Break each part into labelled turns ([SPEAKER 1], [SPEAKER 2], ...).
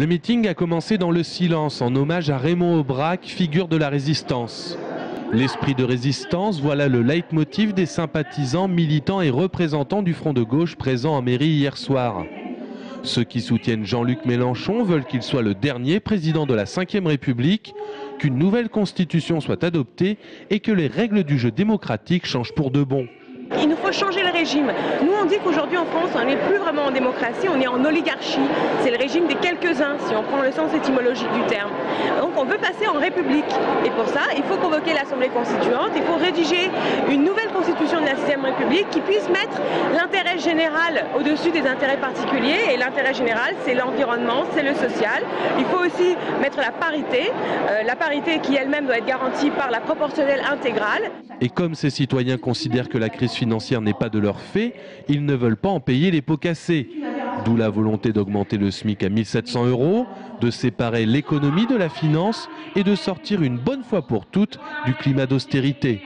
[SPEAKER 1] Le meeting a commencé dans le silence en hommage à Raymond Aubrac, figure de la résistance. L'esprit de résistance, voilà le leitmotiv des sympathisants, militants et représentants du Front de gauche présents en mairie hier soir. Ceux qui soutiennent Jean-Luc Mélenchon veulent qu'il soit le dernier président de la Ve République, qu'une nouvelle constitution soit adoptée et que les règles du jeu démocratique changent pour de bon.
[SPEAKER 2] Il nous faut changer le régime. Nous, on dit qu'aujourd'hui en France, on n'est plus vraiment en démocratie, on est en oligarchie. C'est le régime des quelques-uns, si on prend le sens étymologique du terme. Donc on veut passer en république. Et pour ça, il faut convoquer l'Assemblée constituante, il faut rédiger une nouvelle constitution de la 6 République qui puisse mettre l'intérêt général au-dessus des intérêts particuliers. Et l'intérêt général, c'est l'environnement, c'est le social. Il faut aussi mettre la parité, euh, la parité qui elle-même doit être garantie par la proportionnelle intégrale.
[SPEAKER 1] Et comme ces citoyens considèrent que la crise financière n'est pas de leur fait, ils ne veulent pas en payer les pots cassés. D'où la volonté d'augmenter le SMIC à 1700 euros, de séparer l'économie de la finance et de sortir une bonne fois pour toutes du climat d'austérité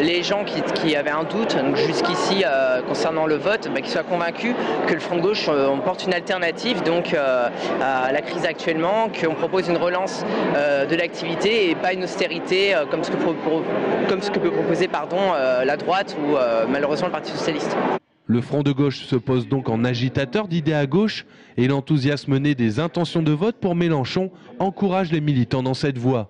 [SPEAKER 3] les gens qui, avaient un doute jusqu'ici euh, concernant le vote, bah, qu'ils soient convaincus que le Front de gauche euh, porte une alternative donc euh, à la crise actuellement, qu'on propose une relance de l'activité et pas une austérité comme ce que, comme ce que peut proposer pardon, la droite ou malheureusement le Parti socialiste.
[SPEAKER 1] Le Front de gauche se pose donc en agitateur d'idées à gauche et l'enthousiasme né des intentions de vote pour Mélenchon encourage les militants dans cette voie.